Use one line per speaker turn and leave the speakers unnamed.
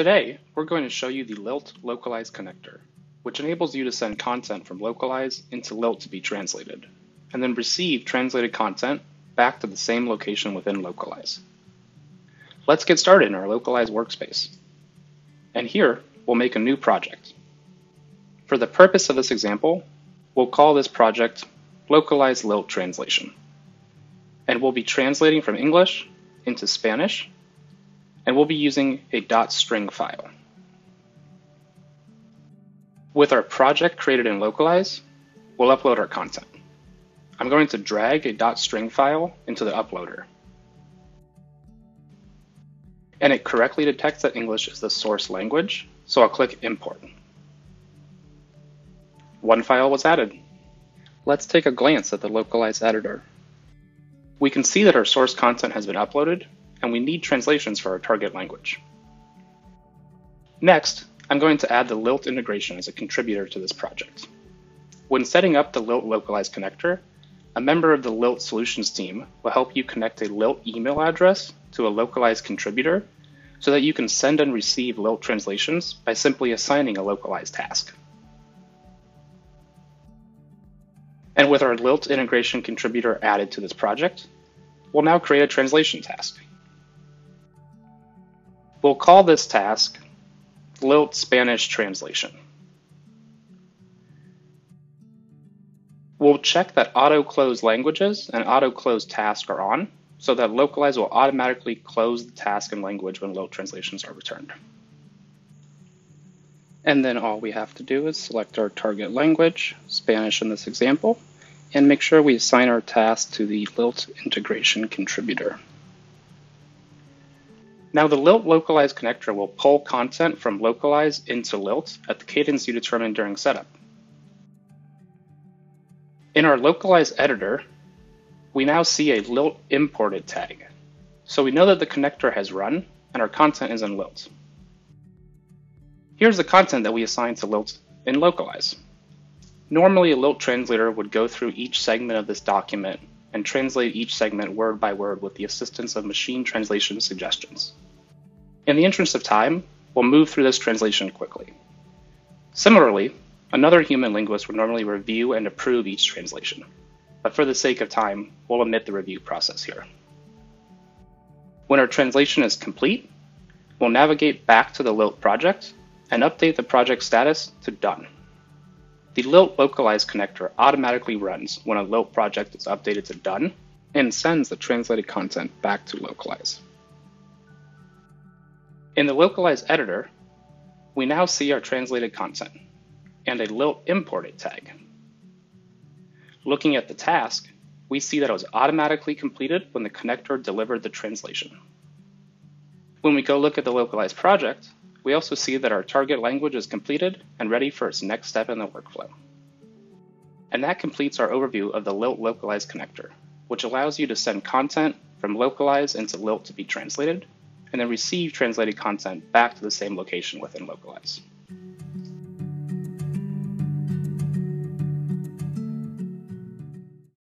Today, we're going to show you the Lilt Lokalise connector, which enables you to send content from Lokalise into Lilt to be translated, and then receive translated content back to the same location within Lokalise. Let's get started in our Lokalise workspace. And here, we'll make a new project. For the purpose of this example, we'll call this project Lokalise Lilt Translation. And we'll be translating from English into Spanish and we'll be using a .string file. With our project created in Lokalise, we'll upload our content. I'm going to drag a .string file into the uploader. And it correctly detects that English is the source language, so I'll click Import. One file was added. Let's take a glance at the Lokalise editor. We can see that our source content has been uploaded and we need translations for our target language. Next, I'm going to add the Lilt integration as a contributor to this project. When setting up the Lilt localized connector, a member of the Lilt Solutions team will help you connect a Lilt email address to a localized contributor so that you can send and receive Lilt translations by simply assigning a localized task. And with our Lilt integration contributor added to this project, we'll now create a translation task. We'll call this task Lilt Spanish Translation. We'll check that auto close languages and auto close task are on so that Lokalise will automatically close the task and language when Lilt translations are returned. And then all we have to do is select our target language, Spanish in this example, and make sure we assign our task to the Lilt integration contributor. Now the Lilt Lokalise connector will pull content from Lokalise into Lilt at the cadence you determine during setup. In our Lokalise editor, we now see a Lilt imported tag. So we know that the connector has run and our content is in Lilt. Here's the content that we assigned to Lilt in Lokalise. Normally a Lilt translator would go through each segment of this document and translate each segment word by word with the assistance of machine translation suggestions. In the interest of time, we'll move through this translation quickly. Similarly, another human linguist would normally review and approve each translation, but for the sake of time, we'll omit the review process here. When our translation is complete, we'll navigate back to the Lilt project and update the project status to Done. The Lilt Lokalise connector automatically runs when a Lilt project is updated to Done and sends the translated content back to Lokalise. In the localized editor, we now see our translated content and a Lilt imported tag. Looking at the task, we see that it was automatically completed when the connector delivered the translation. When we go look at the localized project, we also see that our target language is completed and ready for its next step in the workflow. And that completes our overview of the Lilt Lokalise connector, which allows you to send content from Lokalise into Lilt to be translated, and then receive translated content back to the same location within Lokalise.